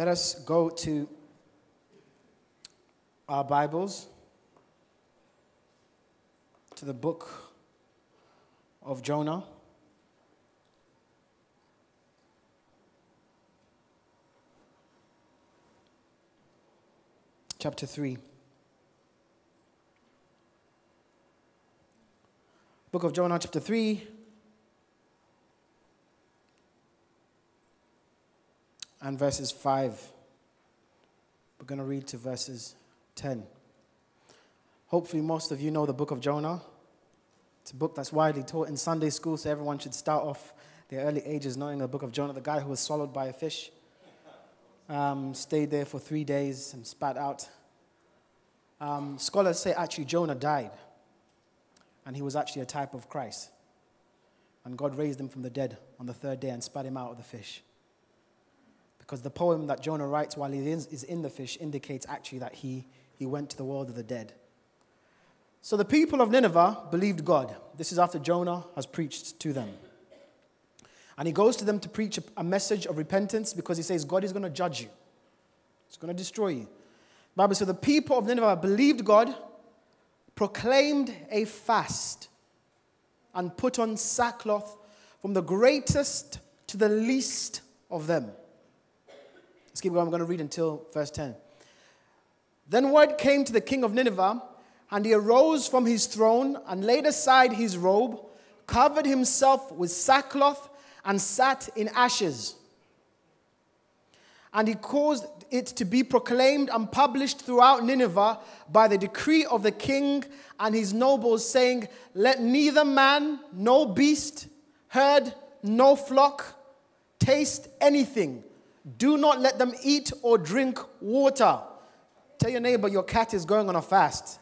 let us go to our Bibles, to the book of Jonah. Chapter 3. Book of Jonah, chapter 3. And verses 5. We're going to read to verses 10. Hopefully, most of you know the book of Jonah. It's a book that's widely taught in Sunday school, so everyone should start off their early ages knowing the book of Jonah, the guy who was swallowed by a fish, um, stayed there for three days and spat out. Um, scholars say actually Jonah died, and he was actually a type of Christ. And God raised him from the dead on the third day and spat him out of the fish. Because the poem that Jonah writes while he is in the fish indicates actually that he, he went to the world of the dead. So the people of Nineveh believed God. This is after Jonah has preached to them. And he goes to them to preach a message of repentance because he says God is going to judge you, He's going to destroy you. Bible says the people of Nineveh believed God, proclaimed a fast, and put on sackcloth from the greatest to the least of them. Let's keep going. I'm going to read until verse 10. Then word came to the king of Nineveh, and he arose from his throne and laid aside his robe, covered himself with sackcloth, and sat in ashes. And he caused it to be proclaimed and published throughout Nineveh by the decree of the king and his nobles, saying, Let neither man, nor beast, herd, no flock taste anything. Do not let them eat or drink water. Tell your neighbor your cat is going on a fast.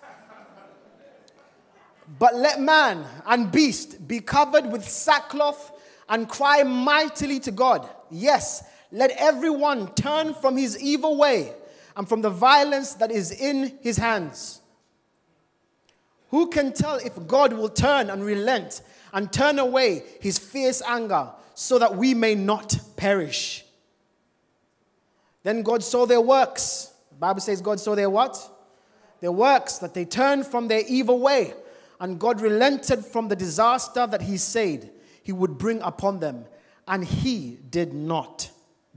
But let man and beast be covered with sackcloth and cry mightily to God. Yes, let everyone turn from his evil way and from the violence that is in his hands. Who can tell if God will turn and relent and turn away his fierce anger so that we may not perish? Then God saw their works. The Bible says God saw their what? Their works, that they turned from their evil way. And God relented from the disaster that he said he would bring upon them. And he did not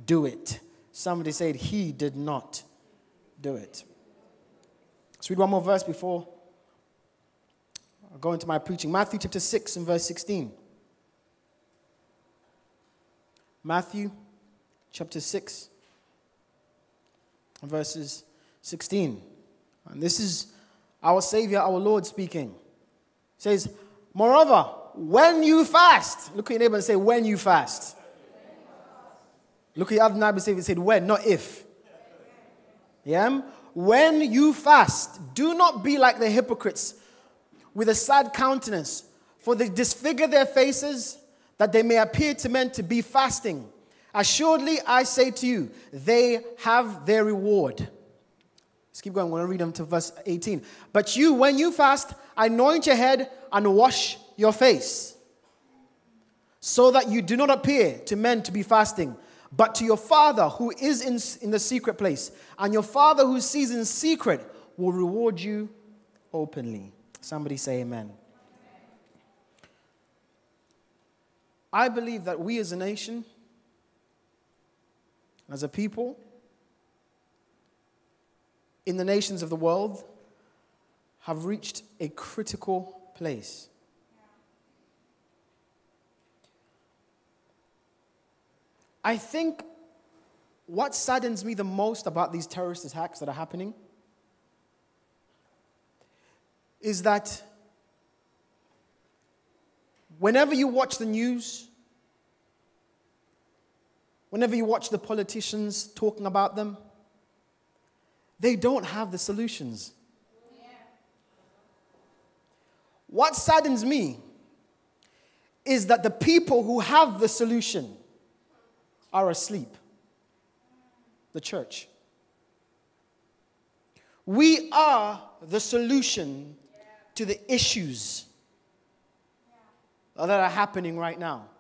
do it. Somebody said he did not do it. Let's read one more verse before I go into my preaching. Matthew chapter 6 and verse 16. Matthew chapter 6 and verses 16. And this is our Savior, our Lord speaking. It says, Moreover, when you fast, look at your neighbor and say, When you fast. Look at your other neighbor and say, said, When, not if. Yeah? When you fast, do not be like the hypocrites with a sad countenance, for they disfigure their faces that they may appear to men to be fasting. Assuredly, I say to you, they have their reward. Let's keep going. We're going to read them to verse 18. But you, when you fast, anoint your head and wash your face, so that you do not appear to men to be fasting, but to your Father who is in, in the secret place. And your Father who sees in secret will reward you openly. Somebody say amen. I believe that we as a nation, as a people, in the nations of the world, have reached a critical place. I think what saddens me the most about these terrorist attacks that are happening is that whenever you watch the news, whenever you watch the politicians talking about them, they don't have the solutions. What saddens me is that the people who have the solution are asleep. The church. We are the solution to the issues that are happening right now.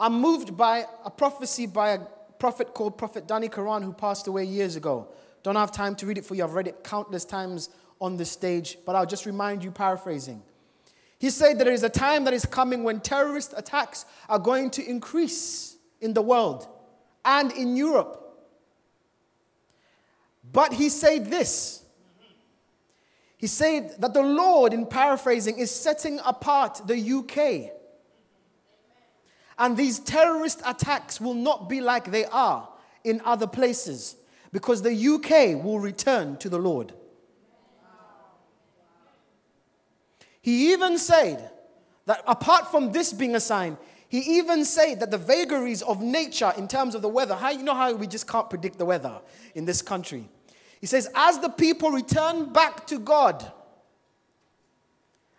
I'm moved by a prophecy by a prophet called Prophet Danny Karan who passed away years ago. Don't have time to read it for you. I've read it countless times on this stage, but I'll just remind you, paraphrasing. He said that there is a time that is coming when terrorist attacks are going to increase in the world and in Europe. But he said this. He said that the Lord, in paraphrasing, is setting apart the UK. And these terrorist attacks will not be like they are in other places because the UK will return to the Lord. He even said that apart from this being a sign, he even said that the vagaries of nature in terms of the weather, how you know how we just can't predict the weather in this country. He says, as the people return back to God,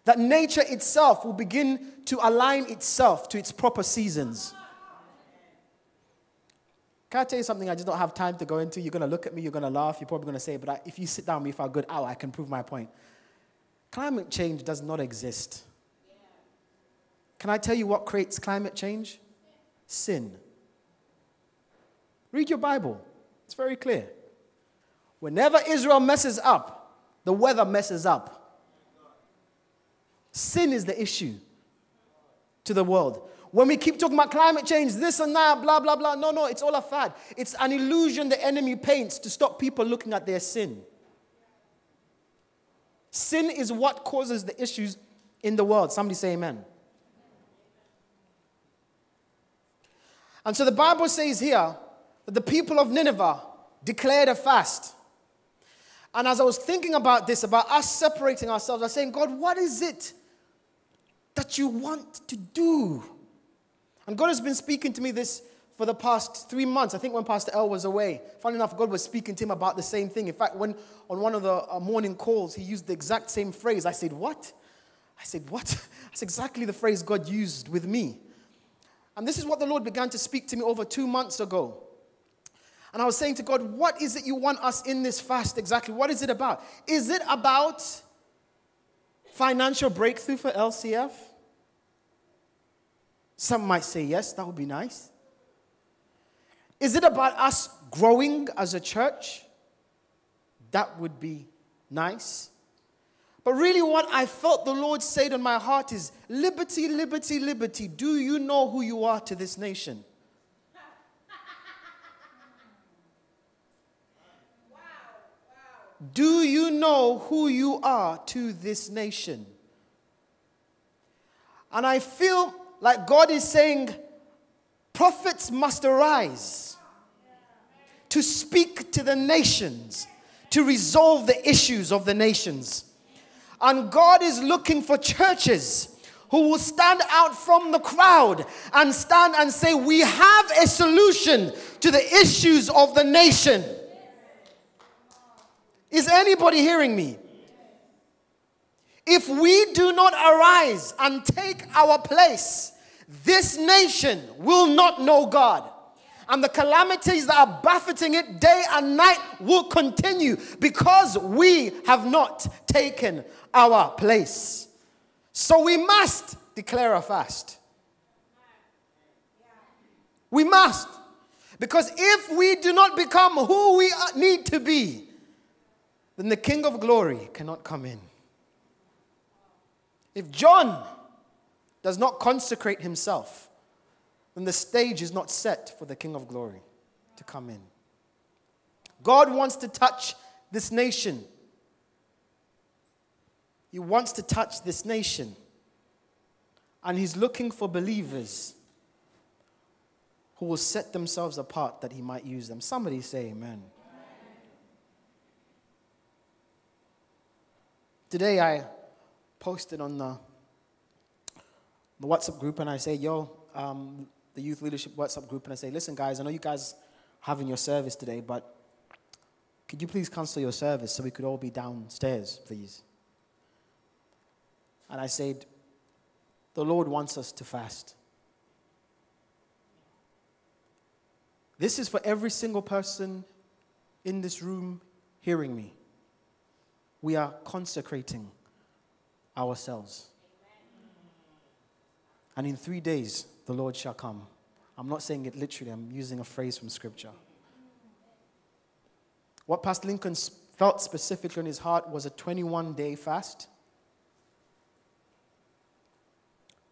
that nature itself will begin to align itself to its proper seasons. Can I tell you something I just don't have time to go into? You're going to look at me, you're going to laugh, you're probably going to say, but I, if you sit down with me for a good hour, I can prove my point. Climate change does not exist. Can I tell you what creates climate change? Sin. Read your Bible, it's very clear. Whenever Israel messes up, the weather messes up. Sin is the issue to the world. When we keep talking about climate change, this and that, blah, blah, blah, no, no, it's all a fad. It's an illusion the enemy paints to stop people looking at their sin. Sin is what causes the issues in the world. Somebody say amen. And so the Bible says here that the people of Nineveh declared a fast. And as I was thinking about this, about us separating ourselves, I was saying, God, what is it that you want to do? And God has been speaking to me this for the past three months. I think when Pastor L was away, funny enough, God was speaking to him about the same thing. In fact, when on one of the uh, morning calls, he used the exact same phrase. I said, What? I said, What? That's exactly the phrase God used with me. And this is what the Lord began to speak to me over two months ago. And I was saying to God, what is it you want us in this fast exactly? What is it about? Is it about financial breakthrough for LCF? Some might say yes, that would be nice. Is it about us growing as a church? That would be nice. But really, what I felt the Lord said in my heart is liberty, liberty, liberty. Do you know who you are to this nation? Do you know who you are to this nation? And I feel like God is saying, prophets must arise to speak to the nations, to resolve the issues of the nations. And God is looking for churches who will stand out from the crowd and stand and say, We have a solution to the issues of the nation. Is anybody hearing me? If we do not arise and take our place, this nation will not know God. And the calamities that are buffeting it day and night will continue because we have not taken our place. So we must declare a fast. We must. Because if we do not become who we need to be, then the King of glory cannot come in. If John does not consecrate himself, then the stage is not set for the King of glory to come in. God wants to touch this nation. He wants to touch this nation. And He's looking for believers who will set themselves apart that He might use them. Somebody say, Amen. Today I posted on the, the WhatsApp group and I say, yo, um, the youth leadership WhatsApp group, and I say, listen, guys, I know you guys having your service today, but could you please cancel your service so we could all be downstairs, please? And I said, the Lord wants us to fast. This is for every single person in this room hearing me we are consecrating ourselves. And in three days, the Lord shall come I'm not saying it literally, I'm using a phrase from Scripture. What Pastor Lincoln felt specifically in his heart was a 21 day fast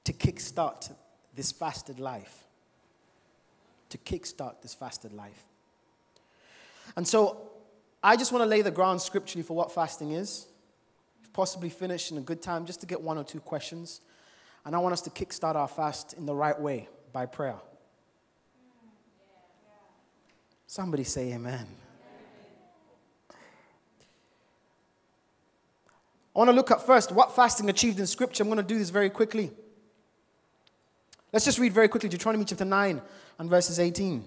to kickstart this fasted life. To kickstart this fasted life. And so I just want to lay the ground scripturally for what fasting is. Possibly finish in a good time just to get one or two questions. And I want us to kickstart our fast in the right way by prayer. Somebody say amen. I want to look at first what fasting achieved in Scripture. I'm going to do this very quickly. Let's just read very quickly Deuteronomy chapter 9 and verses 18.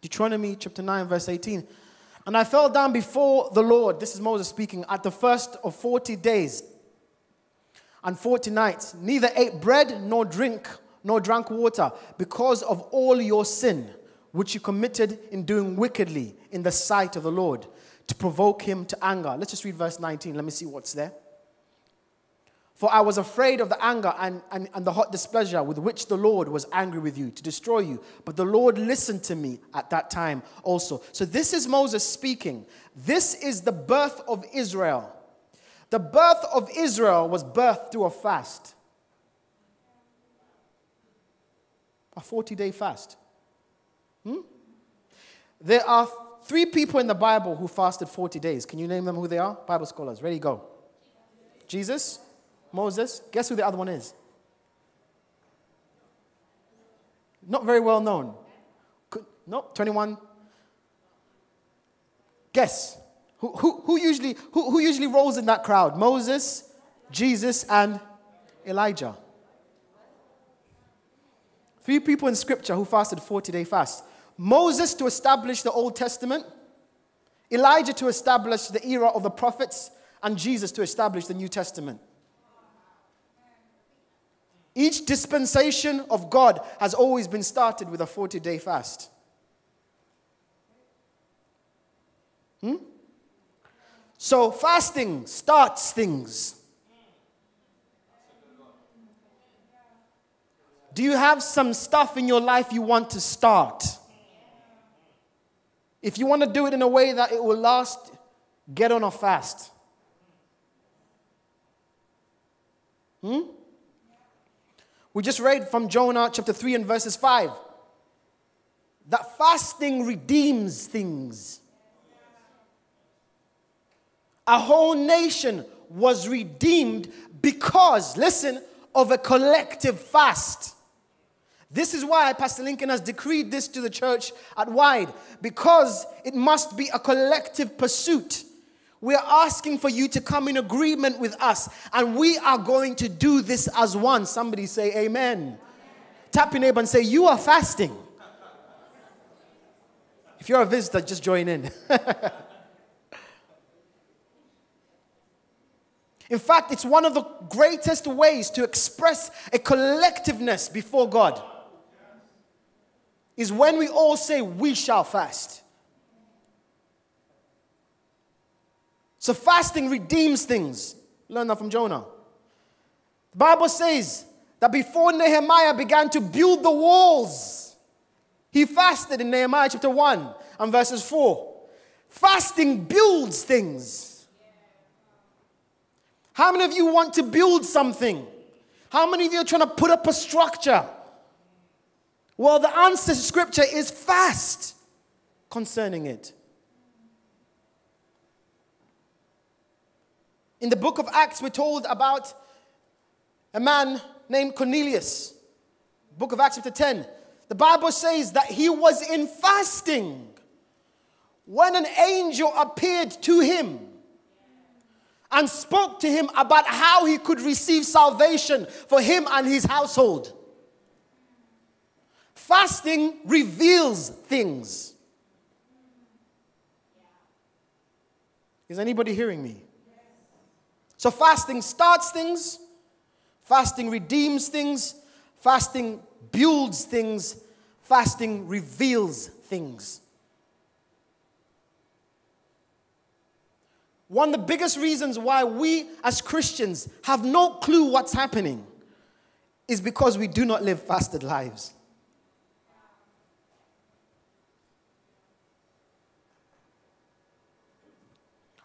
Deuteronomy chapter 9, verse 18. And I fell down before the Lord, this is Moses speaking, at the first of 40 days and 40 nights, neither ate bread nor drink nor drank water because of all your sin which you committed in doing wickedly in the sight of the Lord to provoke him to anger. Let's just read verse 19. Let me see what's there. For I was afraid of the anger and, and, and the hot displeasure with which the Lord was angry with you to destroy you. But the Lord listened to me at that time also. So this is Moses speaking. This is the birth of Israel. The birth of Israel was birthed through a fast, a 40 day fast. Hmm? There are three people in the Bible who fasted 40 days. Can you name them who they are? Bible scholars. Ready, go. Jesus, Moses. Guess who the other one is? Not very well known. no, 21. Guess. Who, who, who, usually, who, who usually rolls in that crowd? Moses, Jesus, and Elijah. Three people in scripture who fasted 40 day fast. Moses to establish the Old Testament, Elijah to establish the era of the prophets, and Jesus to establish the New Testament. Each dispensation of God has always been started with a 40 day fast. Hmm? So, fasting starts things. Do you have some stuff in your life you want to start? If you want to do it in a way that it will last, get on a fast. Hmm? We just read from Jonah chapter 3 and verses 5 that fasting redeems things. A whole nation was redeemed because, listen, of a collective fast. This is why Pastor Lincoln has decreed this to the church at wide, because it must be a collective pursuit. We are asking for you to come in agreement with us, and we are going to do this as one. Somebody say, Amen. amen. Tap your neighbor and say, You are fasting. If you're a visitor, just join in. in fact, it's one of the greatest ways to express a collectiveness before God is when we all say, We shall fast. So fasting redeems things. Learn that from Jonah. The Bible says that before Nehemiah began to build the walls, he fasted in Nehemiah chapter 1 and verses 4. Fasting builds things. How many of you want to build something? How many of you are trying to put up a structure? Well, the answer to scripture is fast concerning it. In the book of Acts, we're told about a man named Cornelius. Book of Acts, chapter 10. The Bible says that he was in fasting when an angel appeared to him and spoke to him about how he could receive salvation for him and his household. Fasting reveals things. Is anybody hearing me? So, fasting starts things, fasting redeems things, fasting builds things, fasting reveals things. One of the biggest reasons why we as Christians have no clue what's happening is because we do not live fasted lives.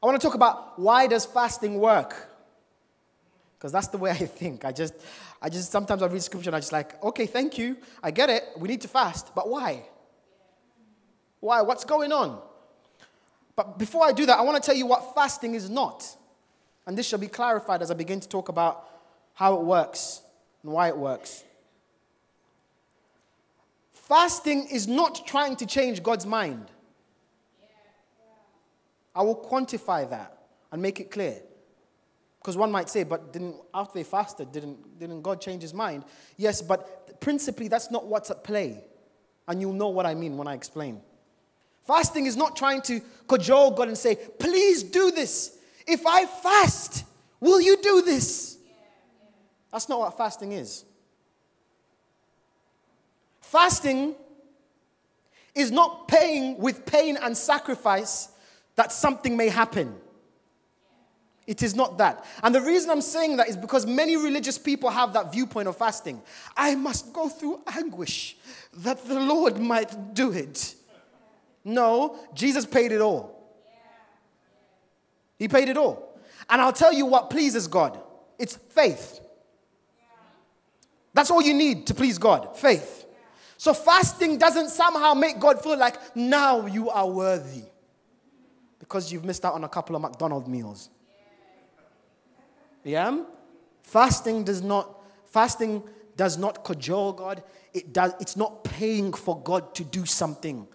I want to talk about why does fasting work? Because that's the way I think. I just, I just sometimes I read scripture and I just like, okay, thank you. I get it. We need to fast, but why? Why? What's going on? But before I do that, I want to tell you what fasting is not. And this shall be clarified as I begin to talk about how it works and why it works. Fasting is not trying to change God's mind. I will quantify that and make it clear. Because one might say, but didn't, after they fasted, didn't, didn't God change his mind? Yes, but principally, that's not what's at play. And you'll know what I mean when I explain. Fasting is not trying to cajole God and say, please do this. If I fast, will you do this? That's not what fasting is. Fasting is not paying with pain and sacrifice that something may happen. It is not that. And the reason I'm saying that is because many religious people have that viewpoint of fasting. I must go through anguish that the Lord might do it. No, Jesus paid it all. He paid it all. And I'll tell you what pleases God it's faith. That's all you need to please God faith. So fasting doesn't somehow make God feel like now you are worthy because you've missed out on a couple of McDonald's meals. Yeah? Fasting does not fasting does not cajole God. It does it's not paying for God to do something.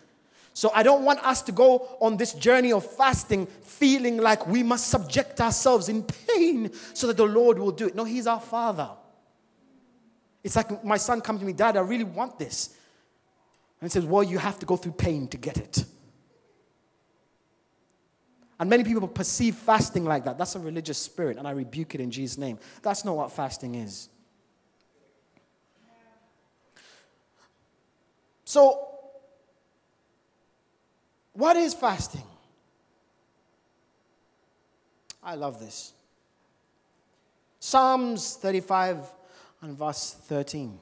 So I don't want us to go on this journey of fasting feeling like we must subject ourselves in pain so that the Lord will do it. No, He's our Father. It's like my son come to me, Dad, I really want this. And he says, Well, you have to go through pain to get it. And many people perceive fasting like that. That's a religious spirit, and I rebuke it in Jesus' name. That's not what fasting is. So, what is fasting? I love this. Psalms 35 and verse 13.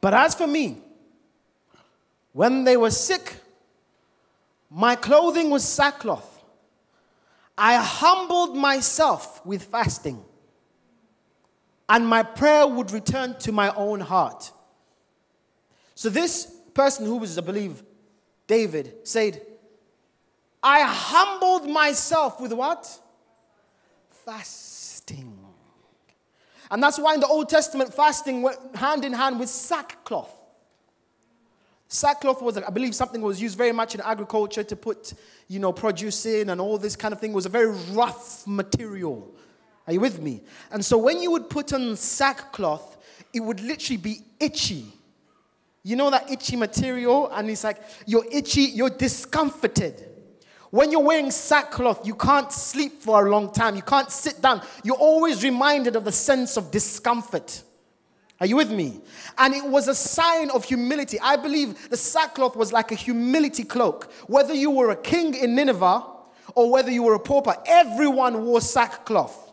But as for me, when they were sick, my clothing was sackcloth. I humbled myself with fasting, and my prayer would return to my own heart. So, this person who was, I believe, David, said, I humbled myself with what? Fasting. And that's why in the Old Testament, fasting went hand in hand with sackcloth. Sackcloth was, I believe, something was used very much in agriculture to put, you know, produce in and all this kind of thing. It was a very rough material. Are you with me? And so when you would put on sackcloth, it would literally be itchy. You know that itchy material? And it's like you're itchy, you're discomforted. When you're wearing sackcloth, you can't sleep for a long time. You can't sit down. You're always reminded of the sense of discomfort. Are you with me? And it was a sign of humility. I believe the sackcloth was like a humility cloak. Whether you were a king in Nineveh or whether you were a pauper, everyone wore sackcloth.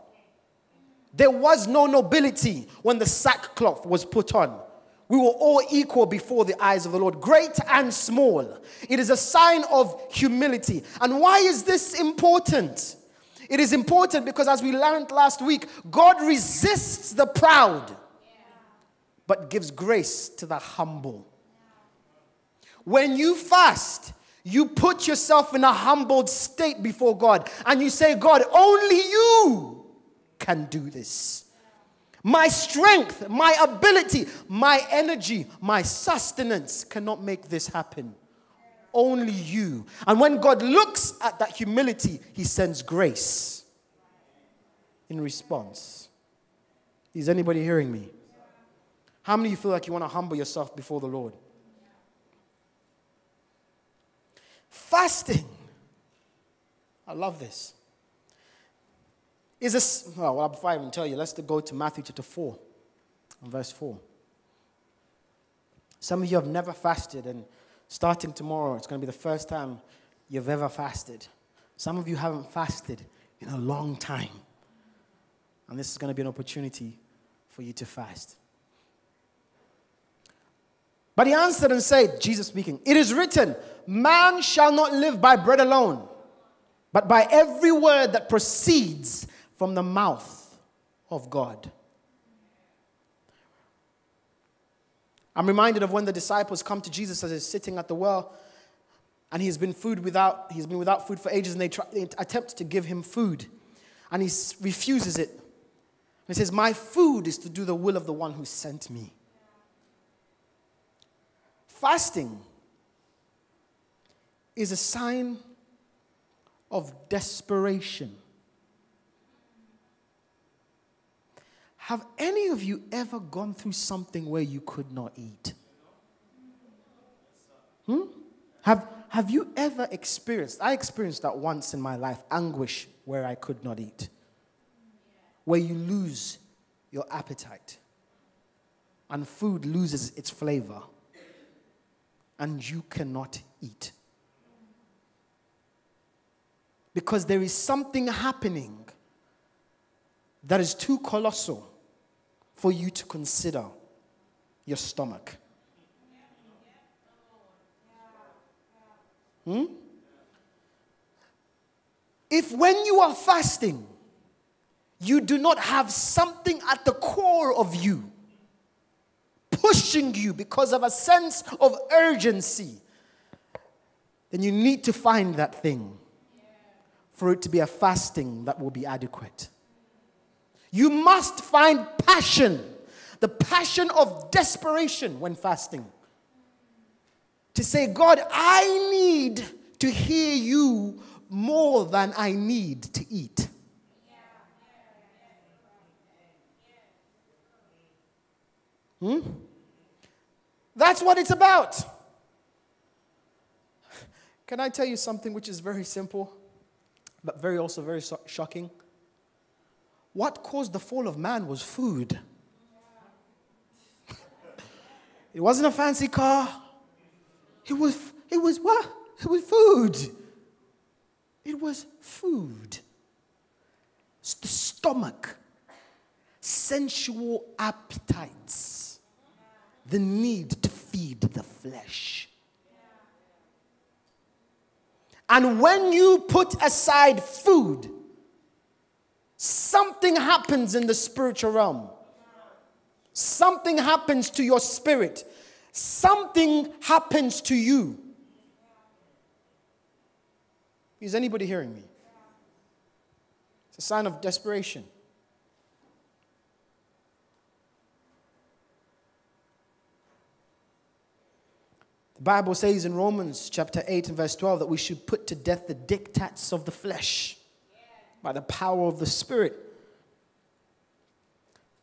There was no nobility when the sackcloth was put on. We were all equal before the eyes of the Lord, great and small. It is a sign of humility. And why is this important? It is important because, as we learned last week, God resists the proud, but gives grace to the humble. When you fast, you put yourself in a humbled state before God and you say, God, only you can do this my strength, my ability, my energy, my sustenance cannot make this happen. Only you. And when God looks at that humility, He sends grace in response. Is anybody hearing me? How many of you feel like you want to humble yourself before the Lord? Fasting. I love this is this, well, before I even tell you, let's go to Matthew chapter 4 verse 4. Some of you have never fasted, and starting tomorrow, it's going to be the first time you've ever fasted. Some of you haven't fasted in a long time. And this is going to be an opportunity for you to fast. But he answered and said, Jesus speaking, It is written, Man shall not live by bread alone, but by every word that proceeds from the mouth of God. I'm reminded of when the disciples come to Jesus as he's sitting at the well and he's been food without he's been without food for ages and they, try, they attempt to give him food and he refuses it. And he says, "My food is to do the will of the one who sent me." Fasting is a sign of desperation. Have any of you ever gone through something where you could not eat? Hmm? Have, have you ever experienced, I experienced that once in my life, anguish where I could not eat, where you lose your appetite and food loses its flavor and you cannot eat. Because there is something happening that is too colossal for you to consider your stomach. Hmm? If when you are fasting, you do not have something at the core of you pushing you because of a sense of urgency, then you need to find that thing for it to be a fasting that will be adequate. You must find passion, the passion of desperation when fasting. To say, God, I need to hear you more than I need to eat. Hmm? That's what it's about. Can I tell you something which is very simple, but very also very so- shocking? What caused the fall of man was food. it wasn't a fancy car. It was, it was what? It was food. It was food. The stomach, sensual appetites, the need to feed the flesh. And when you put aside food, something happens in the spiritual realm. Something happens to your spirit. Something happens to you. Is anybody hearing me? It's a sign of desperation. The Bible says in Romans chapter 8 and verse 12 that we should put to death the dictats of the flesh by the power of the Spirit.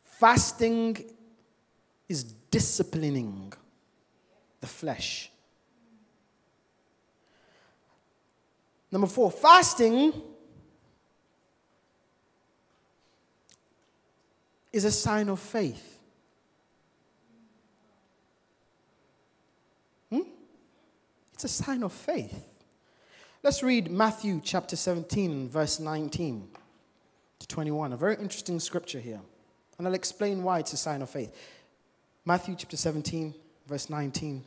Fasting is disciplining the flesh. Number four, fasting is a sign of faith. Hmm? It's a sign of faith. Let's read Matthew chapter 17, verse 19 to 21. A very interesting scripture here. And I'll explain why it's a sign of faith. Matthew chapter 17, verse 19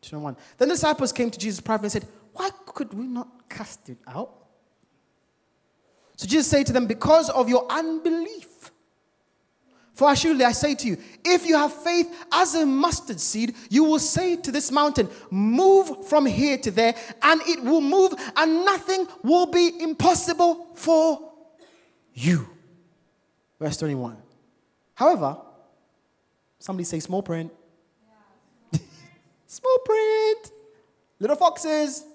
to 21. Then the disciples came to Jesus privately and said, Why could we not cast it out? So Jesus said to them, Because of your unbelief. For surely I say to you, if you have faith as a mustard seed, you will say to this mountain, Move from here to there, and it will move, and nothing will be impossible for you. Verse 21. However, somebody say small print. small print. Little foxes.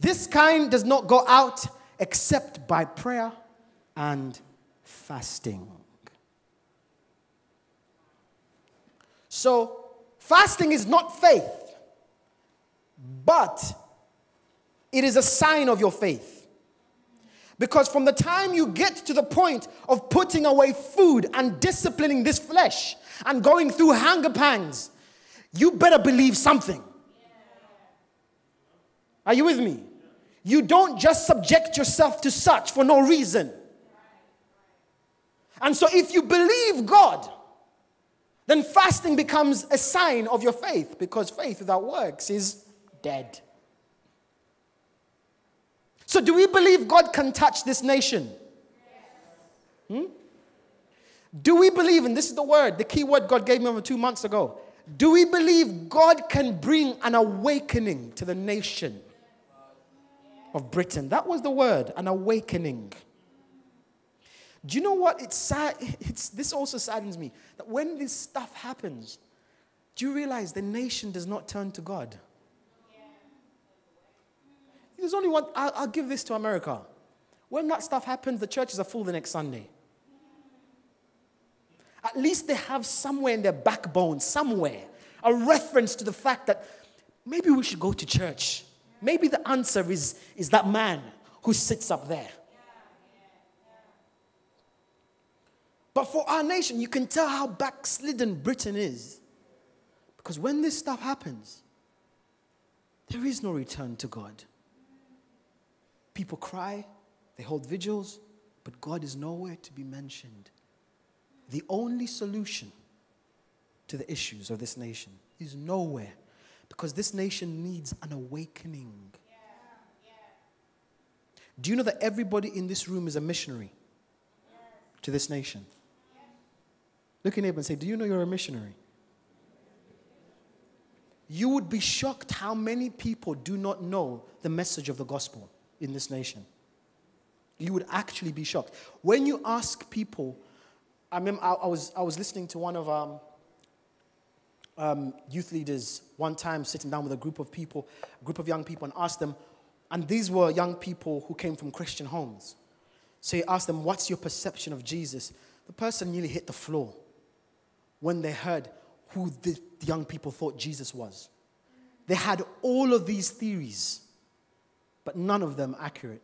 This kind does not go out except by prayer and fasting. So, fasting is not faith, but it is a sign of your faith. Because from the time you get to the point of putting away food and disciplining this flesh and going through hunger pangs, you better believe something. Are you with me? You don't just subject yourself to such for no reason. And so, if you believe God, then fasting becomes a sign of your faith because faith without works is dead. So, do we believe God can touch this nation? Hmm? Do we believe, and this is the word, the key word God gave me over two months ago. Do we believe God can bring an awakening to the nation of Britain? That was the word, an awakening. Do you know what? It's sad. It's, this also saddens me that when this stuff happens, do you realize the nation does not turn to God? There's only one, I'll, I'll give this to America. When that stuff happens, the churches are full the next Sunday. At least they have somewhere in their backbone, somewhere, a reference to the fact that maybe we should go to church. Maybe the answer is, is that man who sits up there. But for our nation, you can tell how backslidden Britain is. Because when this stuff happens, there is no return to God. People cry, they hold vigils, but God is nowhere to be mentioned. The only solution to the issues of this nation is nowhere because this nation needs an awakening. Do you know that everybody in this room is a missionary to this nation? Look at neighbor and say, Do you know you're a missionary? You would be shocked how many people do not know the message of the gospel in this nation. You would actually be shocked. When you ask people, I remember I, I was, I was listening to one of um, um, youth leaders one time sitting down with a group of people, a group of young people, and asked them, and these were young people who came from Christian homes. So he asked them, What's your perception of Jesus? The person nearly hit the floor when they heard who the young people thought Jesus was. They had all of these theories, but none of them accurate.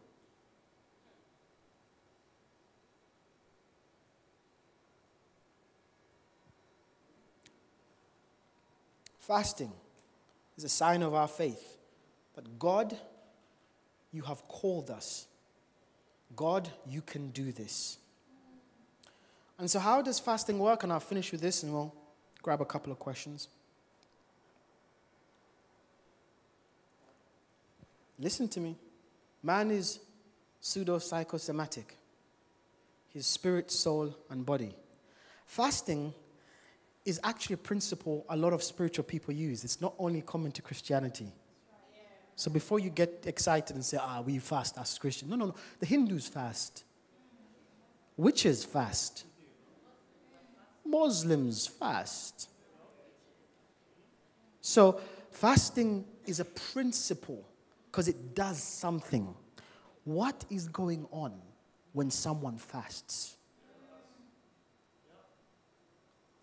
Fasting is a sign of our faith that God, you have called us. God, you can do this. And so, how does fasting work? And I'll finish with this and we'll grab a couple of questions. Listen to me. Man is pseudo psychosomatic, his spirit, soul, and body. Fasting is actually a principle a lot of spiritual people use. It's not only common to Christianity. So before you get excited and say, ah, we fast as Christians. No, no, no. The Hindus fast. Witches fast. Muslims fast. So, fasting is a principle because it does something. What is going on when someone fasts?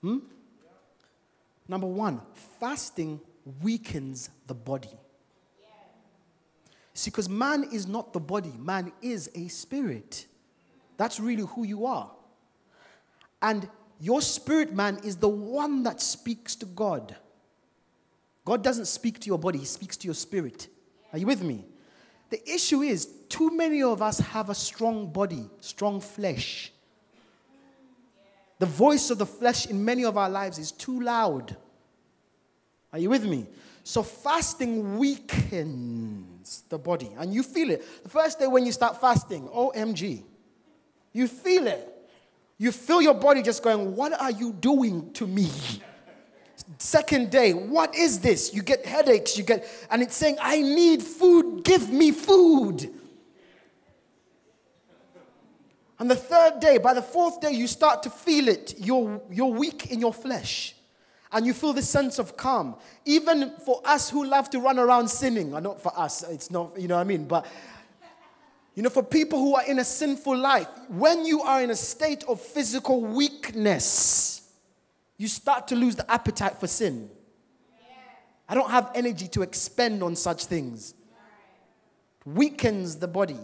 Hmm? Number one, fasting weakens the body. See, because man is not the body, man is a spirit. That's really who you are. And your spirit man is the one that speaks to God. God doesn't speak to your body, He speaks to your spirit. Are you with me? The issue is, too many of us have a strong body, strong flesh. The voice of the flesh in many of our lives is too loud. Are you with me? So, fasting weakens the body, and you feel it. The first day when you start fasting, OMG, you feel it. You feel your body just going, What are you doing to me? Second day, what is this? You get headaches, you get, and it's saying, I need food, give me food. And the third day, by the fourth day, you start to feel it. You're, you're weak in your flesh. And you feel this sense of calm. Even for us who love to run around sinning, or not for us, it's not, you know what I mean? But you know, for people who are in a sinful life, when you are in a state of physical weakness, you start to lose the appetite for sin. I don't have energy to expend on such things. It weakens the body.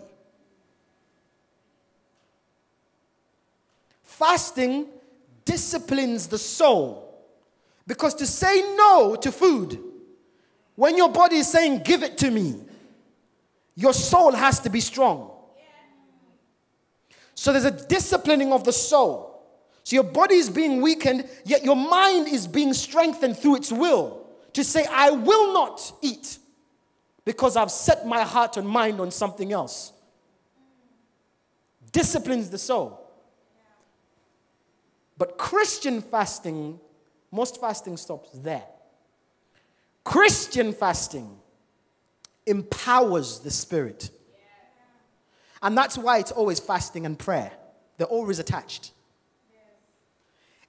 fasting disciplines the soul. Because to say no to food, when your body is saying, Give it to me, your soul has to be strong. So there's a disciplining of the soul. So your body is being weakened, yet your mind is being strengthened through its will to say, I will not eat because I've set my heart and mind on something else. Disciplines the soul. But Christian fasting, most fasting stops there. Christian fasting empowers the spirit. And that's why it's always fasting and prayer, they're always attached.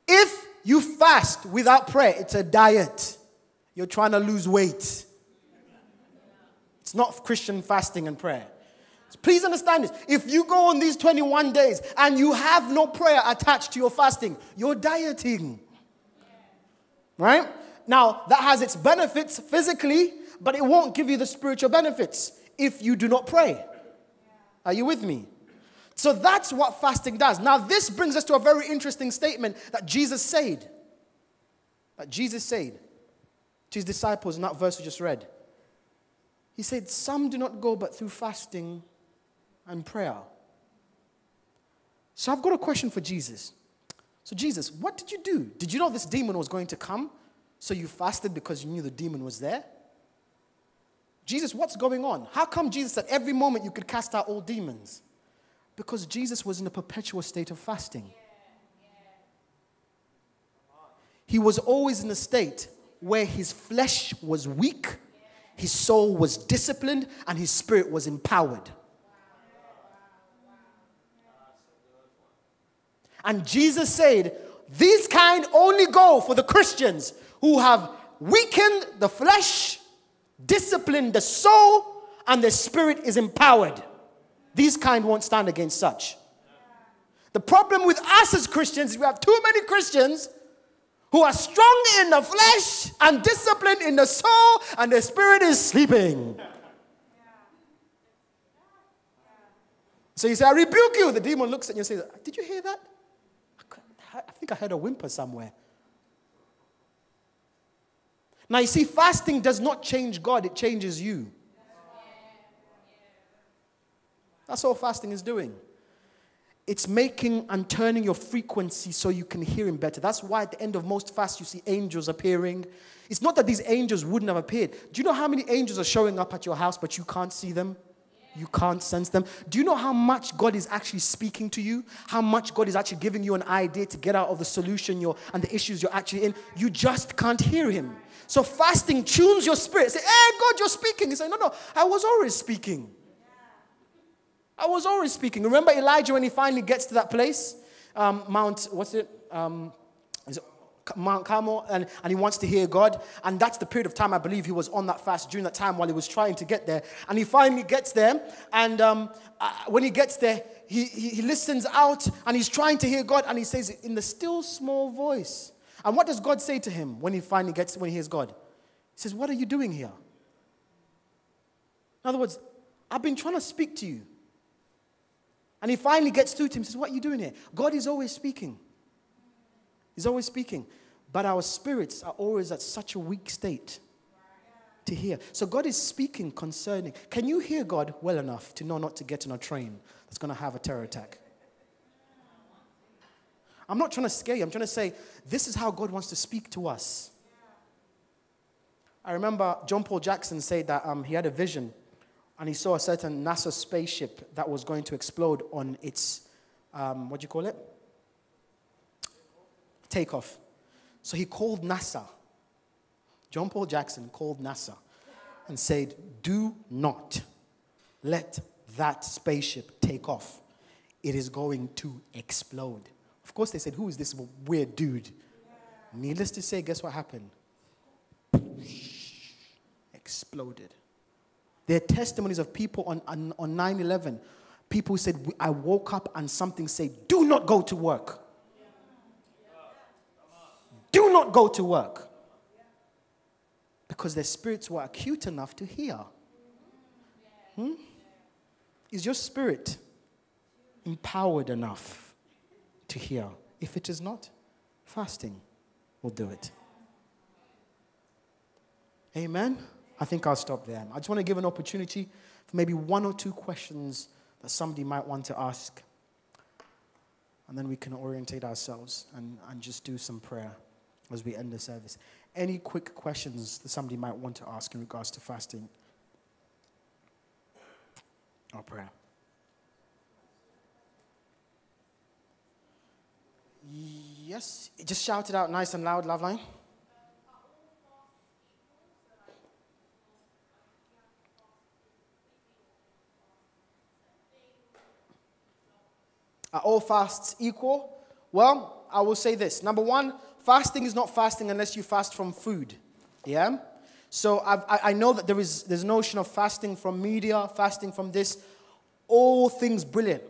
If you fast without prayer, it's a diet. You're trying to lose weight. It's not Christian fasting and prayer. Please understand this. If you go on these 21 days and you have no prayer attached to your fasting, you're dieting. Right? Now, that has its benefits physically, but it won't give you the spiritual benefits if you do not pray. Are you with me? So that's what fasting does. Now, this brings us to a very interesting statement that Jesus said. That Jesus said to his disciples in that verse we just read. He said, Some do not go but through fasting and prayer. So I've got a question for Jesus. So, Jesus, what did you do? Did you know this demon was going to come? So you fasted because you knew the demon was there? Jesus, what's going on? How come Jesus at every moment you could cast out all demons? Because Jesus was in a perpetual state of fasting. He was always in a state where his flesh was weak, his soul was disciplined, and his spirit was empowered. And Jesus said, These kind only go for the Christians who have weakened the flesh, disciplined the soul, and the spirit is empowered. These kind won't stand against such. The problem with us as Christians is we have too many Christians who are strong in the flesh and disciplined in the soul, and the spirit is sleeping. So you say, I rebuke you. The demon looks at you and says, Did you hear that? I think I heard a whimper somewhere. Now, you see, fasting does not change God, it changes you. That's all fasting is doing. It's making and turning your frequency so you can hear Him better. That's why at the end of most fasts you see angels appearing. It's not that these angels wouldn't have appeared. Do you know how many angels are showing up at your house but you can't see them? You can't sense them. Do you know how much God is actually speaking to you? How much God is actually giving you an idea to get out of the solution you're, and the issues you're actually in? You just can't hear Him. So fasting tunes your spirit. Say, hey, God, you're speaking. He say, no, no, I was always speaking. I was always speaking. Remember Elijah when he finally gets to that place? Um, Mount, what's it? Um, Mount Carmel, and, and he wants to hear God. And that's the period of time I believe he was on that fast during that time while he was trying to get there. And he finally gets there. And um, uh, when he gets there, he, he, he listens out and he's trying to hear God. And he says, in the still small voice, and what does God say to him when he finally gets, when he hears God? He says, What are you doing here? In other words, I've been trying to speak to you. And he finally gets through to him, He says, What are you doing here? God is always speaking. He's always speaking. But our spirits are always at such a weak state to hear. So God is speaking concerning. Can you hear God well enough to know not to get on a train that's going to have a terror attack? I'm not trying to scare you. I'm trying to say this is how God wants to speak to us. I remember John Paul Jackson said that um, he had a vision and he saw a certain NASA spaceship that was going to explode on its, um, what do you call it? Takeoff. So he called NASA. John Paul Jackson called NASA and said, Do not let that spaceship take off. It is going to explode. Of course, they said, Who is this weird dude? Needless to say, guess what happened? Exploded. There are testimonies of people on, on, on 9 11. People said, I woke up and something said, Do not go to work. Do not go to work. Because their spirits were acute enough to hear. Hmm? Is your spirit empowered enough? to hear. If it is not, fasting will do it. Amen. I think I'll stop there. I just want to give an opportunity for maybe one or two questions that somebody might want to ask. And then we can orientate ourselves and, and just do some prayer as we end the service. Any quick questions that somebody might want to ask in regards to fasting or prayer? Yes, just shout it out nice and loud, Loveline. Are all fasts equal? Well, I will say this. Number one, fasting is not fasting unless you fast from food. Yeah? So I've, i know that there is there's notion of fasting from media, fasting from this. All things brilliant.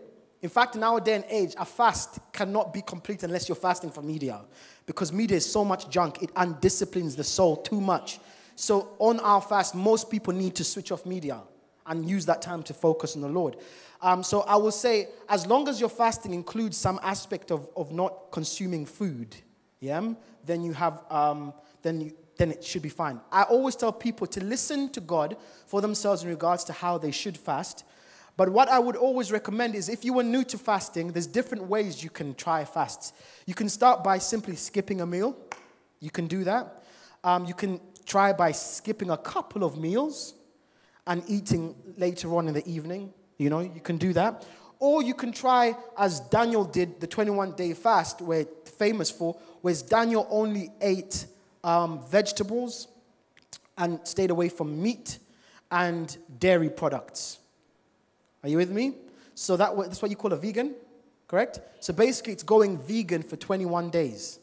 In fact, in our day and age, a fast cannot be complete unless you're fasting from media. Because media is so much junk, it undisciplines the soul too much. So on our fast, most people need to switch off media and use that time to focus on the Lord. Um, so I will say, as long as your fasting includes some aspect of, of not consuming food, yeah, then you have, um, then you, then it should be fine. I always tell people to listen to God for themselves in regards to how they should fast. But what I would always recommend is if you are new to fasting, there's different ways you can try fasts. You can start by simply skipping a meal. You can do that. Um, you can try by skipping a couple of meals and eating later on in the evening. You know, you can do that. Or you can try, as Daniel did, the 21 day fast, we're famous for, where Daniel only ate um, vegetables and stayed away from meat and dairy products. Are you with me? So that, that's what you call a vegan, correct? So basically, it's going vegan for 21 days.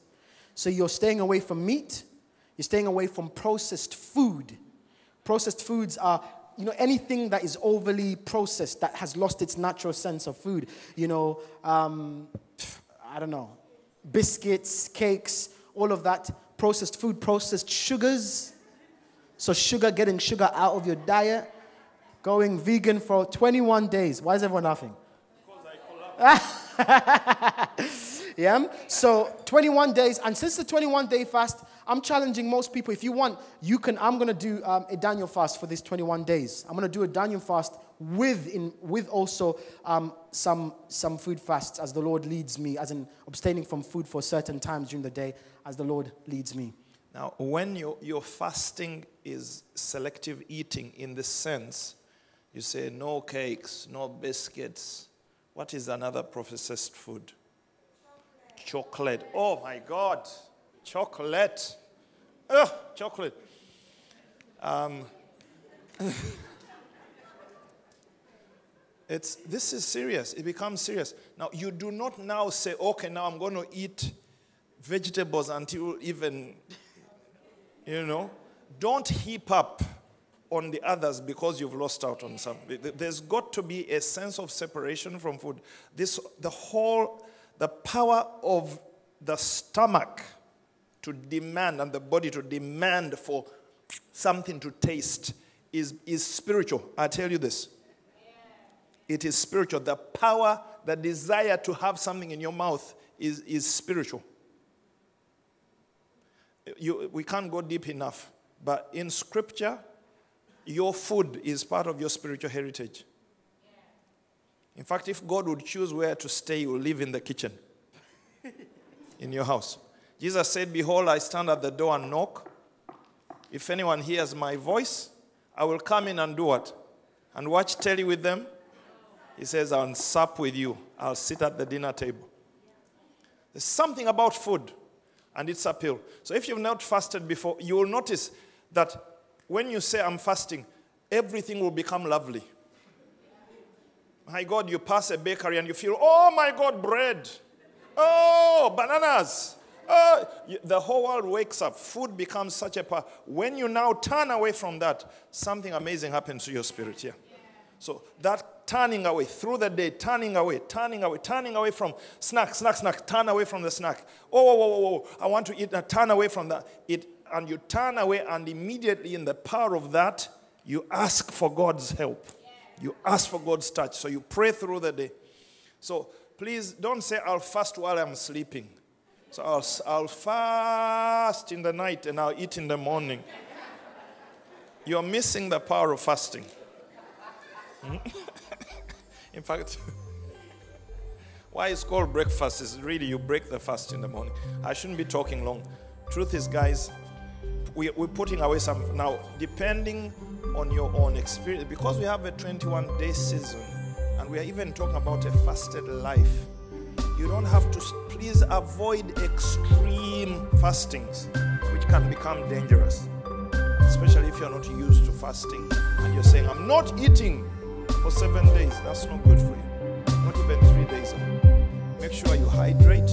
So you're staying away from meat, you're staying away from processed food. Processed foods are you know, anything that is overly processed that has lost its natural sense of food, you know, um, I don't know, biscuits, cakes, all of that, processed food, processed sugars. So, sugar, getting sugar out of your diet, going vegan for 21 days. Why is everyone laughing? yeah? So, 21 days, and since the 21 day fast, I'm challenging most people. If you want, you can. I'm going to do um, a Daniel fast for these 21 days. I'm going to do a Daniel fast with, in, with also um, some, some food fasts as the Lord leads me, as in abstaining from food for certain times during the day as the Lord leads me. Now, when your, your fasting is selective eating in the sense, you say no cakes, no biscuits. What is another processed food? Chocolate. Chocolate. Oh my God. Chocolate. Ugh, chocolate. Um, it's, this is serious. It becomes serious. Now, you do not now say, okay, now I'm going to eat vegetables until even, you know. Don't heap up on the others because you've lost out on some. There's got to be a sense of separation from food. This, the whole, the power of the stomach to demand and the body to demand for something to taste is, is spiritual. I tell you this. It is spiritual. The power, the desire to have something in your mouth is, is spiritual. You, we can't go deep enough, but in scripture, your food is part of your spiritual heritage. In fact, if God would choose where to stay, you live in the kitchen in your house. Jesus said, Behold, I stand at the door and knock. If anyone hears my voice, I will come in and do what? And watch telly with them. He says, I'll sup with you. I'll sit at the dinner table. There's something about food and its appeal. So if you've not fasted before, you will notice that when you say, I'm fasting, everything will become lovely. My God, you pass a bakery and you feel, oh my God, bread. Oh, bananas. Uh, the whole world wakes up. Food becomes such a part. When you now turn away from that, something amazing happens to your spirit. Yeah. So that turning away through the day, turning away, turning away, turning away from snack, snack, snack, turn away from the snack. Oh, whoa, whoa, whoa. I want to eat, uh, turn away from that. It, and you turn away, and immediately in the power of that, you ask for God's help. You ask for God's touch. So you pray through the day. So please don't say, I'll fast while I'm sleeping. So I'll, I'll fast in the night and I'll eat in the morning. You're missing the power of fasting. Hmm? in fact, why it's called breakfast is really you break the fast in the morning. I shouldn't be talking long. Truth is, guys, we, we're putting away some. Now, depending on your own experience, because we have a 21 day season and we are even talking about a fasted life, you don't have to, please avoid extreme fastings, which can become dangerous especially if you're not used to fasting and you're saying, I'm not eating for seven days. That's not good for you. Not even three days. Make sure you hydrate